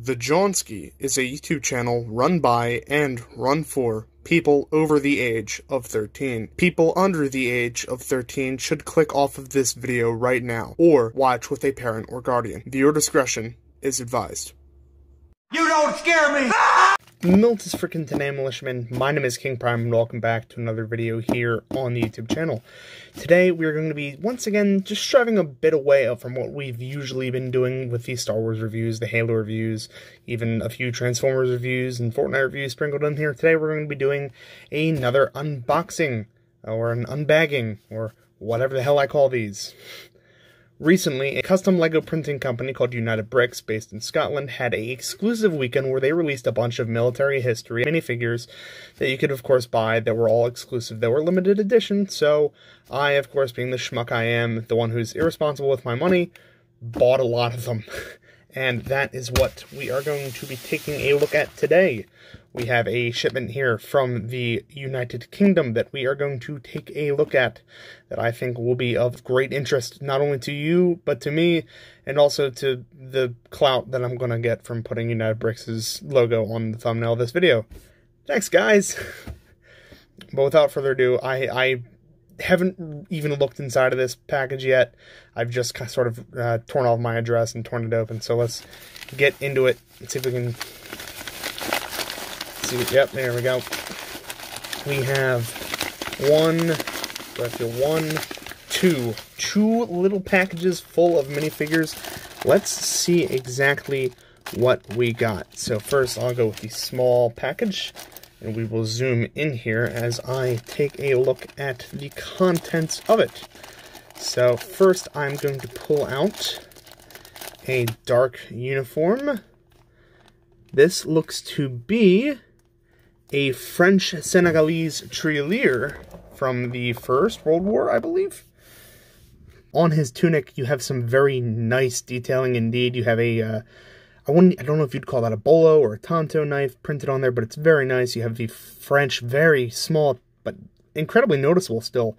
The Jawnski is a YouTube channel run by and run for people over the age of 13. People under the age of 13 should click off of this video right now or watch with a parent or guardian. Viewer discretion is advised. You don't scare me! Miltus freaking Today Militiaman, my name is King Prime and welcome back to another video here on the YouTube channel. Today we're going to be, once again, just striving a bit away from what we've usually been doing with these Star Wars reviews, the Halo reviews, even a few Transformers reviews and Fortnite reviews sprinkled in here. Today we're going to be doing another unboxing, or an unbagging, or whatever the hell I call these. Recently, a custom LEGO printing company called United Bricks, based in Scotland, had a exclusive weekend where they released a bunch of military history minifigures that you could, of course, buy that were all exclusive, that were limited edition. So, I, of course, being the schmuck I am, the one who's irresponsible with my money, bought a lot of them. and that is what we are going to be taking a look at today. We have a shipment here from the United Kingdom that we are going to take a look at that I think will be of great interest not only to you, but to me, and also to the clout that I'm going to get from putting United Bricks' logo on the thumbnail of this video. Thanks, guys! but without further ado, I, I haven't even looked inside of this package yet. I've just sort of uh, torn off my address and torn it open. So let's get into it and see if we can see. Yep, there we go. We have one, I feel one, two, two little packages full of minifigures. Let's see exactly what we got. So first, I'll go with the small package and we will zoom in here as I take a look at the contents of it. So first I'm going to pull out a dark uniform. This looks to be a French Senegalese tirailleur from the First World War, I believe. On his tunic, you have some very nice detailing indeed. You have a uh, I wouldn't, I don't know if you'd call that a bolo or a tanto knife printed on there, but it's very nice. You have the French, very small, but incredibly noticeable still,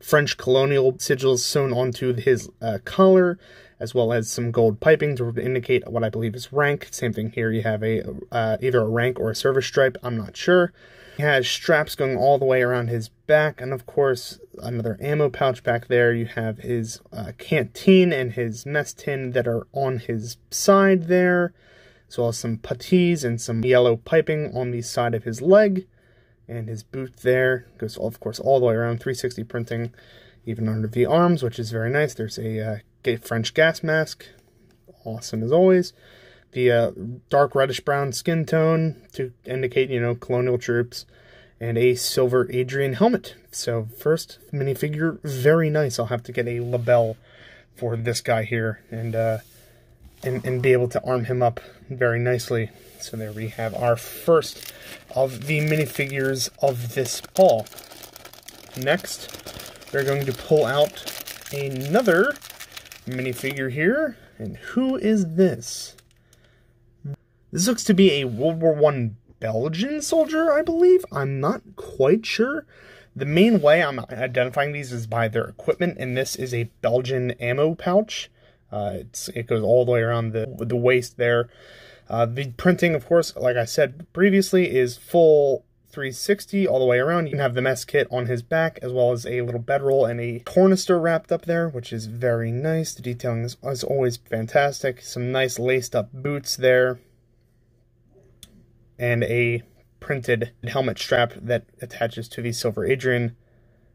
French colonial sigils sewn onto his uh, collar, as well as some gold piping to indicate what I believe is rank. Same thing here, you have a uh, either a rank or a service stripe, I'm not sure. He has straps going all the way around his back, and of course, another ammo pouch back there. You have his uh, canteen and his mess tin that are on his side there, as well as some puttees and some yellow piping on the side of his leg. And his boot there goes, of course, all the way around 360 printing, even under the arms, which is very nice. There's a uh, French gas mask, awesome as always the uh, dark reddish brown skin tone to indicate, you know, colonial troops, and a silver Adrian helmet. So first minifigure, very nice. I'll have to get a Lebel for this guy here and uh, and and be able to arm him up very nicely. So there we have our first of the minifigures of this haul. Next, we're going to pull out another minifigure here. And who is this? This looks to be a World War One Belgian soldier, I believe. I'm not quite sure. The main way I'm identifying these is by their equipment, and this is a Belgian ammo pouch. Uh, it goes all the way around the the waist there. Uh, the printing, of course, like I said previously, is full 360 all the way around. You can have the mess kit on his back, as well as a little bedroll and a tornister wrapped up there, which is very nice. The detailing is, is always fantastic. Some nice laced up boots there and a printed helmet strap that attaches to the Silver Adrian.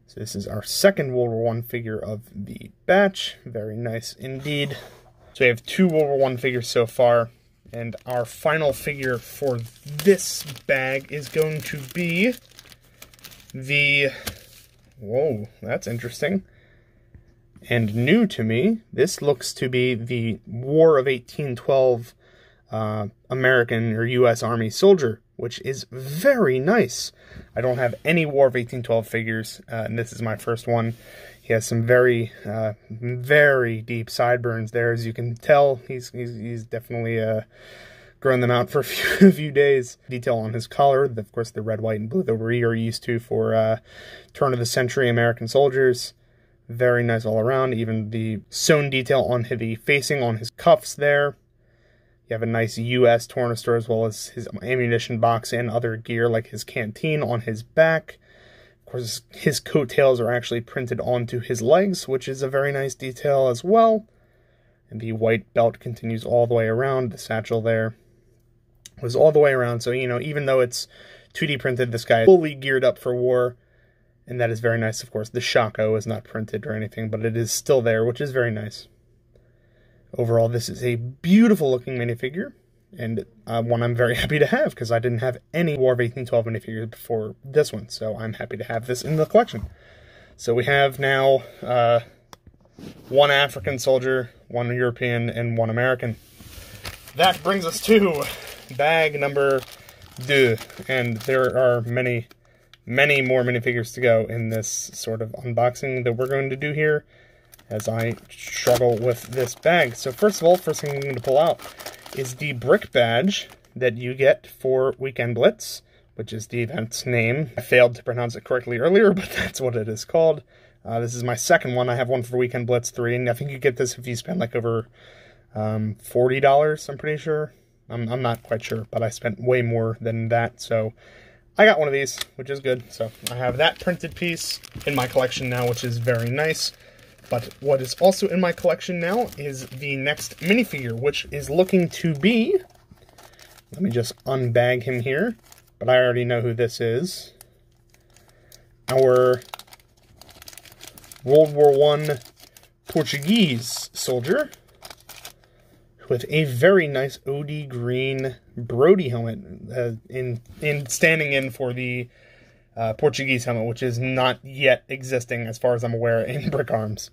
So this is our second World War One figure of the batch. Very nice indeed. So we have two World War One figures so far. And our final figure for this bag is going to be the... Whoa, that's interesting. And new to me, this looks to be the War of 1812 uh, American or U.S. Army soldier, which is very nice. I don't have any War of 1812 figures, uh, and this is my first one. He has some very, uh, very deep sideburns there, as you can tell. He's he's, he's definitely uh, grown them out for a few, a few, days. Detail on his collar, of course, the red, white, and blue that we are used to for uh, turn of the century American soldiers. Very nice all around. Even the sewn detail on the facing on his cuffs there You have a nice U.S. Tornister as well as his ammunition box and other gear like his canteen on his back. Course, his coattails are actually printed onto his legs, which is a very nice detail as well. And the white belt continues all the way around. The satchel there was all the way around. So, you know, even though it's 2D printed, this guy is fully geared up for war. And that is very nice, of course. The Shako is not printed or anything, but it is still there, which is very nice. Overall, this is a beautiful looking minifigure, and uh, one I'm very happy to have, because I didn't have any War of 1812 minifigures before this one, so I'm happy to have this in the collection. So we have now uh, one African soldier, one European, and one American. That brings us to bag number two, and there are many, many more minifigures to go in this sort of unboxing that we're going to do here as I struggle with this bag. So first of all, first thing I'm going to pull out is the brick badge that you get for Weekend Blitz, which is the event's name. I failed to pronounce it correctly earlier, but that's what it is called. Uh, this is my second one. I have one for Weekend Blitz 3, and I think you get this if you spend like over um, $40, I'm pretty sure. I'm, I'm not quite sure, but I spent way more than that, so I got one of these, which is good. So I have that printed piece in my collection now, which is very nice. But what is also in my collection now is the next minifigure, which is looking to be... Let me just unbag him here. But I already know who this is. Our World War One Portuguese soldier with a very nice OD green Brodie helmet uh, in in standing in for the uh, Portuguese helmet, which is not yet existing as far as I'm aware in Brick Arms.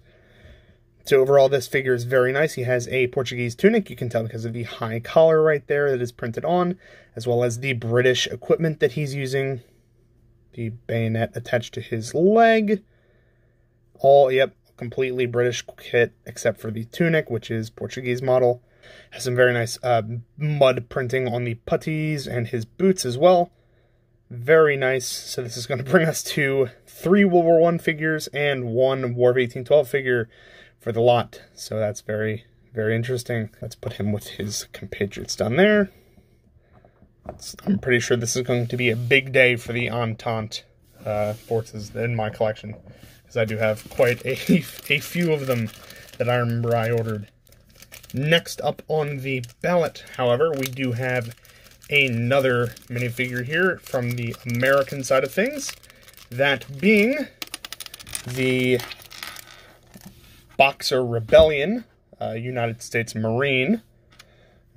So overall, this figure is very nice. He has a Portuguese tunic. You can tell because of the high collar right there that is printed on, as well as the British equipment that he's using. The bayonet attached to his leg. All, yep, completely British kit except for the tunic, which is Portuguese model. Has some very nice uh, mud printing on the puttees and his boots as well. Very nice. So this is going to bring us to three World War One figures and one War of 1812 figure for the lot. So that's very, very interesting. Let's put him with his compatriots down there. I'm pretty sure this is going to be a big day for the Entente uh, forces in my collection. Because I do have quite a, a few of them that I remember I ordered. Next up on the ballot, however, we do have another minifigure here from the American side of things. That being the Boxer Rebellion, uh, United States Marine.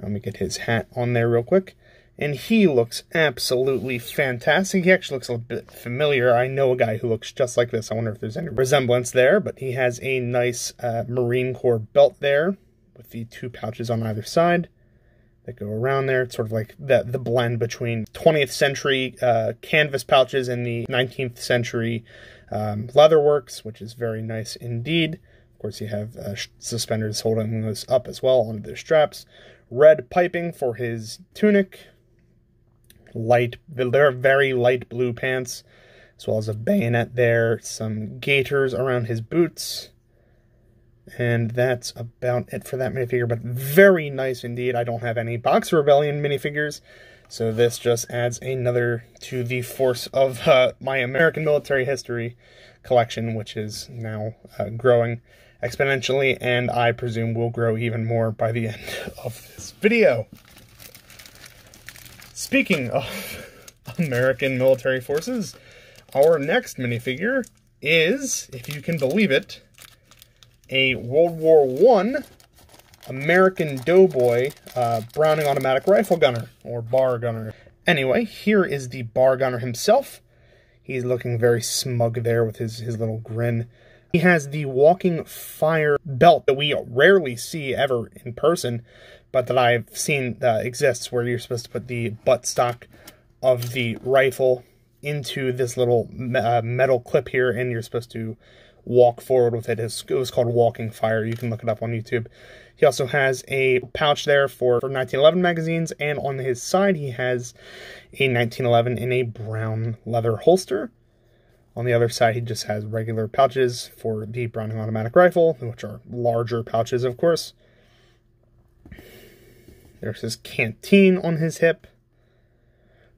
Let me get his hat on there real quick. And he looks absolutely fantastic. He actually looks a little bit familiar. I know a guy who looks just like this. I wonder if there's any resemblance there. But he has a nice uh, Marine Corps belt there with the two pouches on either side that go around there. It's sort of like the, the blend between 20th century uh, canvas pouches and the 19th century um, leatherworks, which is very nice indeed. Of course, you have uh, suspenders holding those up as well onto their straps. Red piping for his tunic. Light, they're very light blue pants, as well as a bayonet there. Some gaiters around his boots. And that's about it for that minifigure, but very nice indeed. I don't have any Boxer Rebellion minifigures, so this just adds another to the force of uh, my American military history collection, which is now uh, growing exponentially, and I presume will grow even more by the end of this video. Speaking of American military forces, our next minifigure is, if you can believe it, a World War One American Doughboy uh, Browning automatic rifle gunner, or bar gunner. Anyway, here is the bar gunner himself. He's looking very smug there with his, his little grin. He has the walking fire belt that we rarely see ever in person, but that I've seen uh, exists where you're supposed to put the buttstock of the rifle into this little uh, metal clip here, and you're supposed to walk forward with it. It was called Walking Fire. You can look it up on YouTube. He also has a pouch there for, for 1911 magazines, and on his side he has a 1911 in a brown leather holster. On the other side, he just has regular pouches for the Browning automatic rifle, which are larger pouches, of course. There's his canteen on his hip.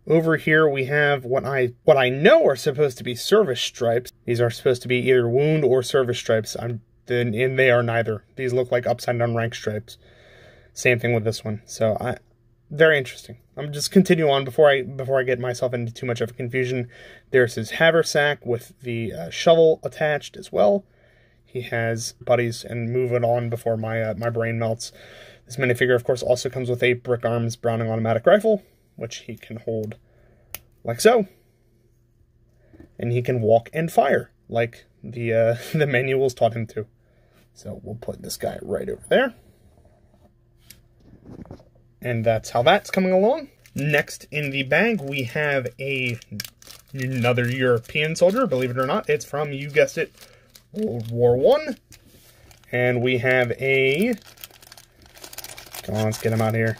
Over here we have what I what I know are supposed to be service stripes. These are supposed to be either wound or service stripes. I'm and they are neither. These look like upside down rank stripes. Same thing with this one. So I very interesting. I'm just continue on before I before I get myself into too much of a confusion. There's his haversack with the uh, shovel attached as well. He has puttees and move it on before my uh, my brain melts. This minifigure, of course, also comes with a Brick Arms Browning automatic rifle, which he can hold like so, and he can walk and fire like the uh, the manuals taught him to. So we'll put this guy right over there. And that's how that's coming along. Next in the bag, we have a another European soldier, believe it or not. It's from, you guessed it, World War One. And we have a... Come on, let's get him out here.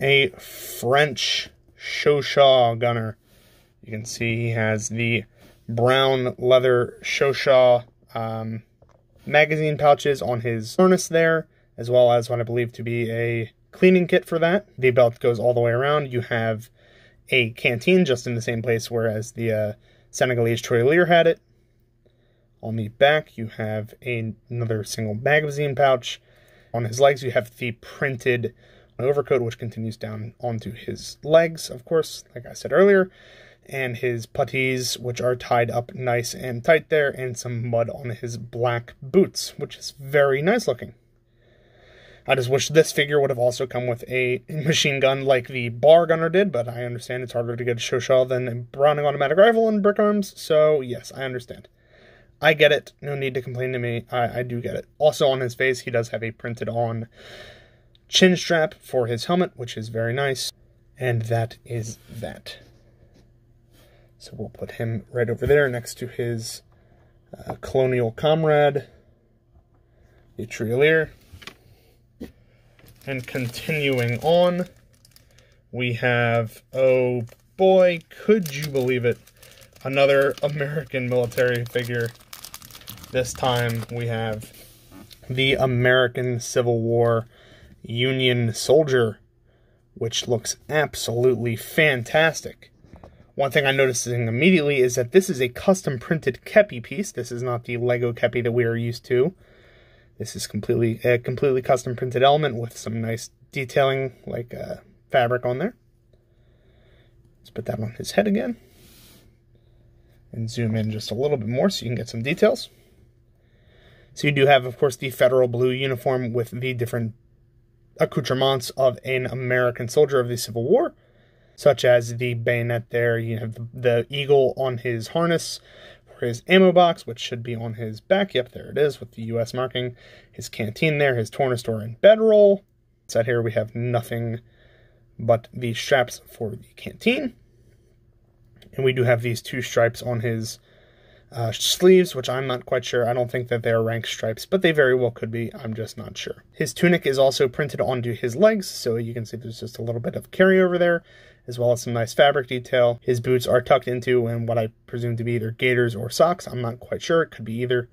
A French Chauchat gunner. You can see he has the brown leather Chauchat um, magazine pouches on his harness there, as well as what I believe to be a cleaning kit for that. The belt goes all the way around. You have a canteen just in the same place whereas the uh, Senegalese Tirailleur had it. On the back, you have a, another single magazine pouch. On his legs, you have the printed overcoat, which continues down onto his legs, of course, like I said earlier and his puttees, which are tied up nice and tight there, and some mud on his black boots, which is very nice looking. I just wish this figure would have also come with a machine gun like the bar gunner did, but I understand it's harder to get a Chauchat than a Browning automatic rifle and brick arms, so yes, I understand. I get it. No need to complain to me. I, I do get it. Also on his face, he does have a printed on chin strap for his helmet, which is very nice. And that is that. So we'll put him right over there next to his uh, colonial comrade, the. And continuing on, we have, oh boy, could you believe it, another American military figure. This time we have the American Civil War Union soldier, which looks absolutely fantastic. One thing I'm noticing immediately is that this is a custom printed Kepi piece. This is not the Lego Kepi that we are used to. This is completely a completely custom printed element with some nice detailing like uh, fabric on there. Let's put that on his head again. And zoom in just a little bit more so you can get some details. So you do have, of course, the federal blue uniform with the different accoutrements of an American soldier of the Civil War such as the bayonet there. You have the, eagle on his harness for his ammo box, which should be on his back. Yep, there it is with the US marking. His canteen there, his tornister and bedroll. Set here we have nothing but the straps for the canteen. And we do have these two stripes on his uh, sleeves, which I'm not quite sure. I don't think that they are rank stripes, but they very well could be. I'm just not sure. His tunic is also printed onto his legs, so you can see there's just a little bit of carryover there as well as some nice fabric detail. His boots are tucked into in what I presume to be either gaiters or socks. I'm not quite sure. It could be either.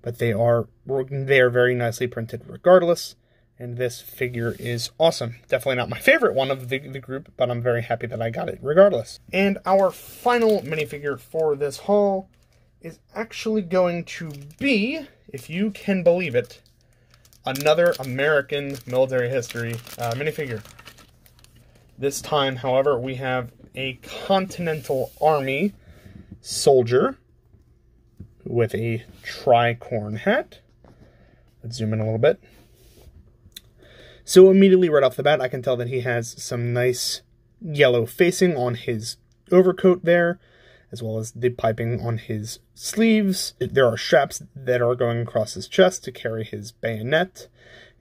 But they are they are very nicely printed regardless. And this figure is awesome. Definitely not my favorite one of the, the group, but I'm very happy that I got it regardless. And our final minifigure for this haul is actually going to be, if you can believe it, another American military history uh, minifigure. This time, however, we have a Continental Army soldier with a tricorn hat. Let's zoom in a little bit. So immediately right off the bat, I can tell that he has some nice yellow facing on his overcoat there, as well as the piping on his sleeves. There are straps that are going across his chest to carry his bayonet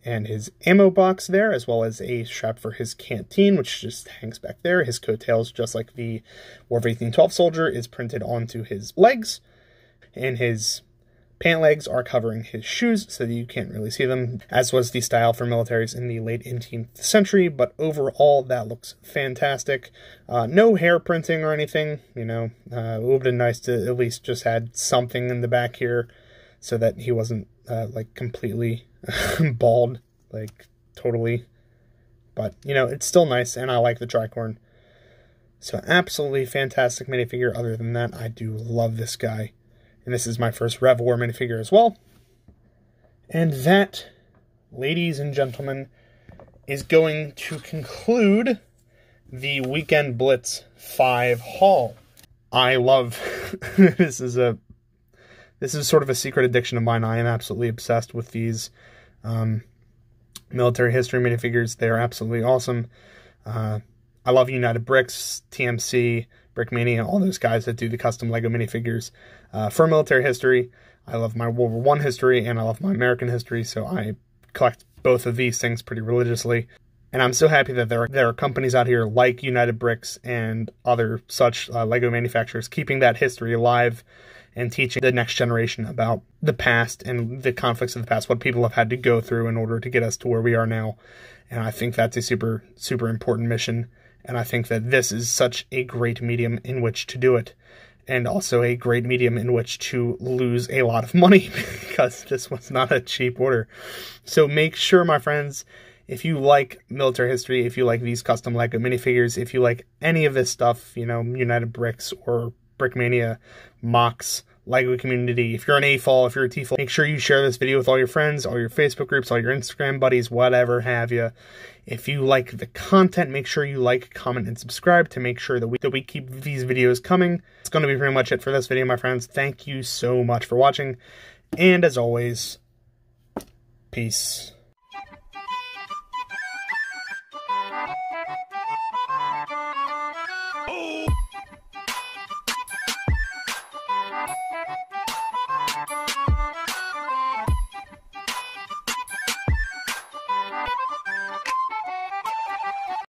and his ammo box there, as well as a strap for his canteen, which just hangs back there. His coattails, just like the War of 1812 soldier, is printed onto his legs, and his pant legs are covering his shoes so that you can't really see them, as was the style for militaries in the late 18th century. But overall, that looks fantastic. Uh, no hair printing or anything, you know. Uh, it would have been nice to at least just had something in the back here so that he wasn't uh, like completely bald, like totally. But, you know, it's still nice, and I like the tricorn. So, absolutely fantastic minifigure. Other than that, I do love this guy. And this is my first Rev War minifigure as well. And that, ladies and gentlemen, is going to conclude the Weekend Blitz 5 haul. I love this is a this is sort of a secret addiction of mine. I am absolutely obsessed with these um, military history minifigures. They are absolutely awesome. Uh, I love United Bricks, TMC, Brickmania, all those guys that do the custom Lego minifigures uh, for military history. I love my World War One history and I love my American history, so I collect both of these things pretty religiously. And I'm so happy that there are, there are companies out here like United Bricks and other such uh, Lego manufacturers keeping that history alive and teaching the next generation about the past and the conflicts of the past, what people have had to go through in order to get us to where we are now. And I think that's a super, super important mission. And I think that this is such a great medium in which to do it. And also a great medium in which to lose a lot of money because this was not a cheap order. So make sure, my friends, if you like military history, if you like these custom Lego minifigures, if you like any of this stuff, you know, United Bricks or Brickmania, MOCS, Lego community, if you're an AFOL, if you're a TFOL, make sure you share this video with all your friends, all your Facebook groups, all your Instagram buddies, whatever have you. If you like the content, make sure you like, comment, and subscribe to make sure that we, that we keep these videos coming. It's going to be pretty much it for this video, my friends. Thank you so much for watching. And as always, peace.